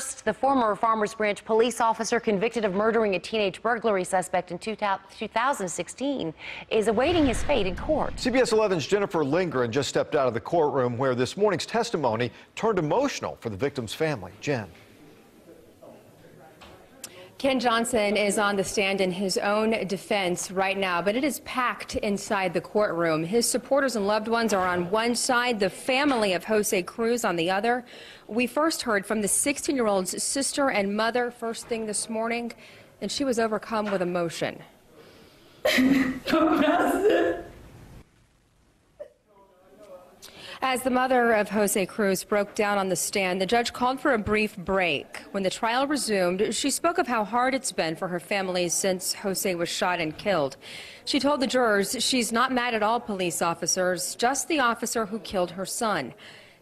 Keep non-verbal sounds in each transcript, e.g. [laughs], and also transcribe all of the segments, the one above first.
First, the former Farmers Branch police officer convicted of murdering a teenage burglary suspect in 2016 is awaiting his fate in court. CBS 11's Jennifer Lindgren just stepped out of the courtroom where this morning's testimony turned emotional for the victim's family. Jen. Ken Johnson is on the stand in his own defense right now, but it is packed inside the courtroom. His supporters and loved ones are on one side, the family of Jose Cruz on the other. We first heard from the 16 year old's sister and mother first thing this morning, and she was overcome with emotion. [laughs] Oh, As the mother of Jose Cruz broke down on the stand, the judge called for a brief break. When the trial resumed, she spoke of how hard it's been for her family since Jose was shot and killed. She told the jurors she's not mad at all police officers, just the officer who killed her son.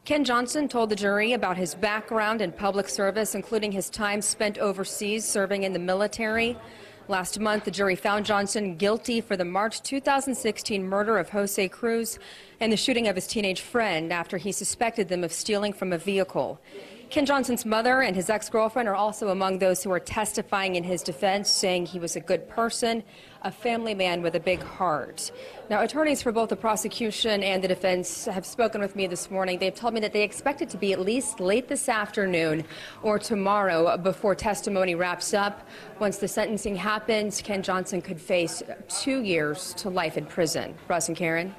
Ken Johnson told the jury about his background in public service, including his time spent overseas serving in the military. Last month, the jury found Johnson guilty for the March 2016 murder of Jose Cruz and the shooting of his teenage friend after he suspected them of stealing from a vehicle. Ken Johnson's mother and his ex-girlfriend are also among those who are testifying in his defense, saying he was a good person, a family man with a big heart. Now, attorneys for both the prosecution and the defense have spoken with me this morning. They've told me that they expect it to be at least late this afternoon or tomorrow before testimony wraps up. Once the sentencing happens, Ken Johnson could face two years to life in prison. Russ and Karen.